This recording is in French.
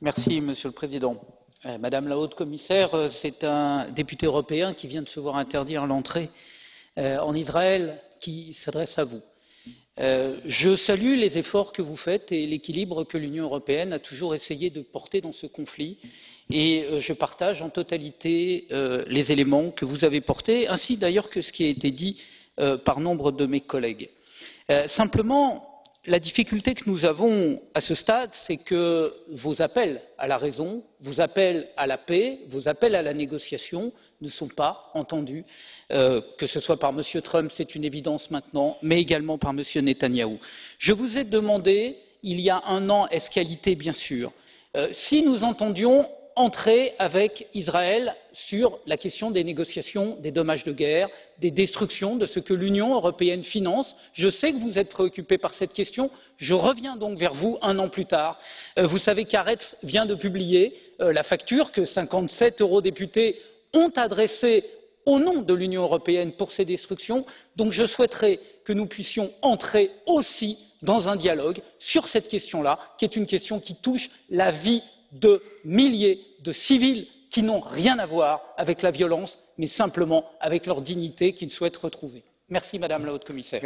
Monsieur le Président, Madame la Haute Commissaire, c'est un député européen qui vient de se voir interdire l'entrée en Israël qui s'adresse à vous. Je salue les efforts que vous faites et l'équilibre que l'Union européenne a toujours essayé de porter dans ce conflit et je partage en totalité les éléments que vous avez portés, ainsi d'ailleurs que ce qui a été dit par nombre de mes collègues. Simplement, la difficulté que nous avons à ce stade c'est que vos appels à la raison vos appels à la paix vos appels à la négociation ne sont pas entendus que ce soit par m. trump c'est une évidence maintenant mais également par m. netanyahou. je vous ai demandé il y a un an ès qualités bien sûr? Si nous entendions entrer avec israël sur la question des négociations des dommages de guerre des destructions de ce que l'union européenne finance. je sais que vous êtes préoccupé par cette question je reviens donc vers vous un an plus tard. vous savez qu'Aretz vient de publier la facture que cinquante sept eurodéputés ont adressée au nom de l'union européenne pour ces destructions donc je souhaiterais que nous puissions entrer aussi dans un dialogue sur cette question là qui est une question qui touche la vie de milliers de civils qui n'ont rien à voir avec la violence mais simplement avec leur dignité qu'ils souhaitent retrouver. merci madame la haute commissaire.